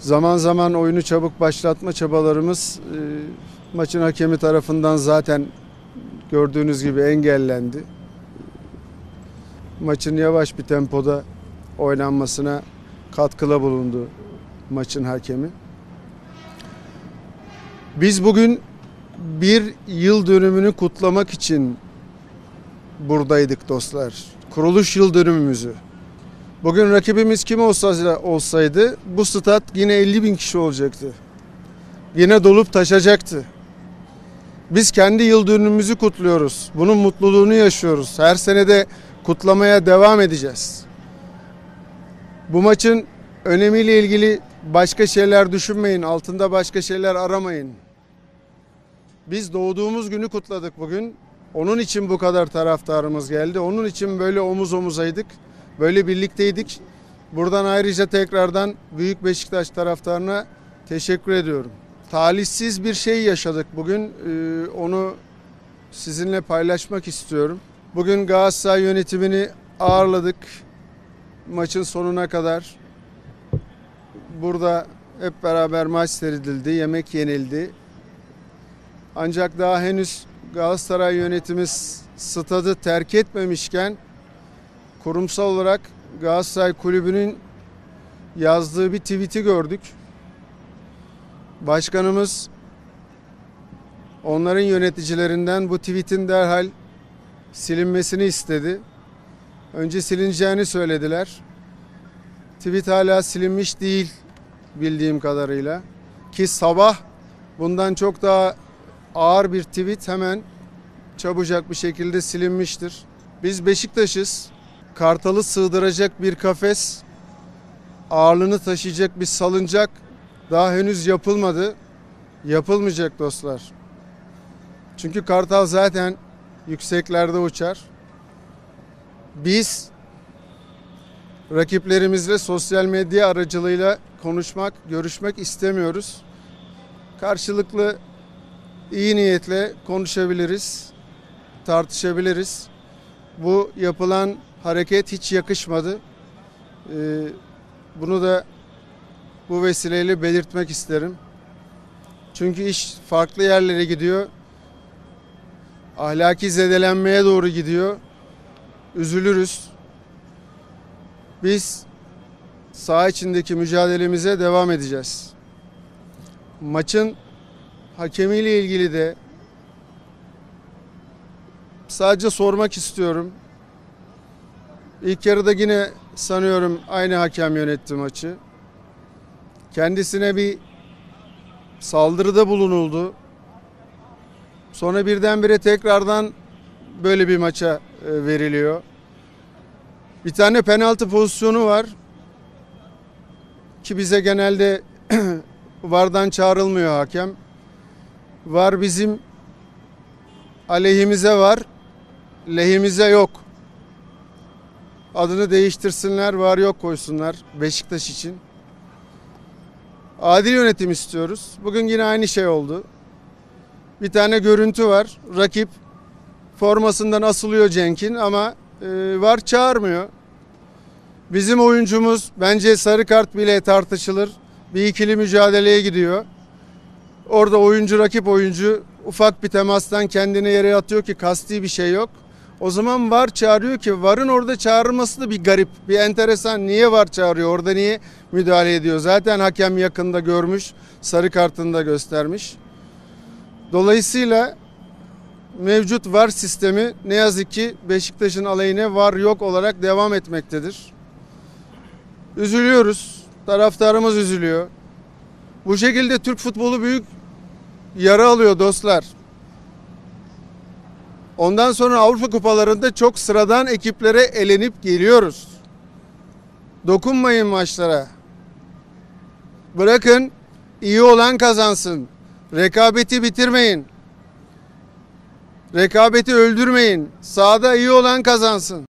Zaman zaman oyunu çabuk başlatma çabalarımız e, maçın hakemi tarafından zaten gördüğünüz gibi engellendi. Maçın yavaş bir tempoda oynanmasına katkıla bulundu maçın hakemi. Biz bugün bir yıl dönümünü kutlamak için buradaydık dostlar. Kuruluş yıl dönümümüzü. Bugün rakibimiz kim olsa, olsaydı bu stat yine 50 bin kişi olacaktı. Yine dolup taşacaktı. Biz kendi yıl dönümümüzü kutluyoruz. Bunun mutluluğunu yaşıyoruz. Her sene de kutlamaya devam edeceğiz. Bu maçın önemiyle ilgili başka şeyler düşünmeyin. Altında başka şeyler aramayın. Biz doğduğumuz günü kutladık bugün. Onun için bu kadar taraftarımız geldi. Onun için böyle omuz omuzaydık. Böyle birlikteydik. Buradan ayrıca tekrardan Büyük Beşiktaş taraftarına teşekkür ediyorum. Talihsiz bir şey yaşadık bugün. Ee, onu sizinle paylaşmak istiyorum. Bugün Galatasaray yönetimini ağırladık. Maçın sonuna kadar. Burada hep beraber maç seyredildi, yemek yenildi. Ancak daha henüz Galatasaray yönetimi stadı terk etmemişken kurumsal olarak Galatasaray Kulübü'nün yazdığı bir tweet'i gördük. Başkanımız onların yöneticilerinden bu tweet'in derhal silinmesini istedi. Önce silineceğini söylediler. Tweet hala silinmiş değil bildiğim kadarıyla. Ki sabah bundan çok daha ağır bir tweet hemen çabucak bir şekilde silinmiştir. Biz Beşiktaş'ız. Kartalı sığdıracak bir kafes, ağırlığını taşıyacak bir salıncak daha henüz yapılmadı. Yapılmayacak dostlar. Çünkü Kartal zaten yükseklerde uçar. Biz rakiplerimizle sosyal medya aracılığıyla konuşmak, görüşmek istemiyoruz. Karşılıklı iyi niyetle konuşabiliriz, tartışabiliriz. Bu yapılan hareket hiç yakışmadı. Ee, bunu da bu vesileyle belirtmek isterim. Çünkü iş farklı yerlere gidiyor. Ahlaki zedelenmeye doğru gidiyor. Üzülürüz. Biz saha içindeki mücadelemize devam edeceğiz. Maçın hakemiyle ilgili de sadece sormak istiyorum. İlk yarıda yine sanıyorum aynı hakem yönetti maçı. Kendisine bir saldırıda bulunuldu. Sonra birdenbire tekrardan böyle bir maça e, veriliyor. Bir tane penaltı pozisyonu var. Ki bize genelde vardan çağrılmıyor hakem. Var bizim aleyhimize var, lehimize yok. Adını değiştirsinler, var yok koysunlar Beşiktaş için. Adil yönetim istiyoruz. Bugün yine aynı şey oldu. Bir tane görüntü var. Rakip formasından asılıyor Cenk'in ama e, var çağırmıyor. Bizim oyuncumuz bence sarı kart bile tartışılır. Bir ikili mücadeleye gidiyor. Orada oyuncu rakip oyuncu ufak bir temastan kendini yere atıyor ki kasti bir şey yok. O zaman var çağırıyor ki varın orada çağırması da bir garip, bir enteresan. Niye var çağırıyor? Orada niye müdahale ediyor? Zaten hakem yakında görmüş, sarı kartını da göstermiş. Dolayısıyla mevcut var sistemi ne yazık ki Beşiktaş'ın aleyhine var yok olarak devam etmektedir. Üzülüyoruz. Taraftarımız üzülüyor. Bu şekilde Türk futbolu büyük yara alıyor dostlar. Ondan sonra Avrupa kupalarında çok sıradan ekiplere elenip geliyoruz. Dokunmayın maçlara. Bırakın iyi olan kazansın. Rekabeti bitirmeyin. Rekabeti öldürmeyin. Sahada iyi olan kazansın.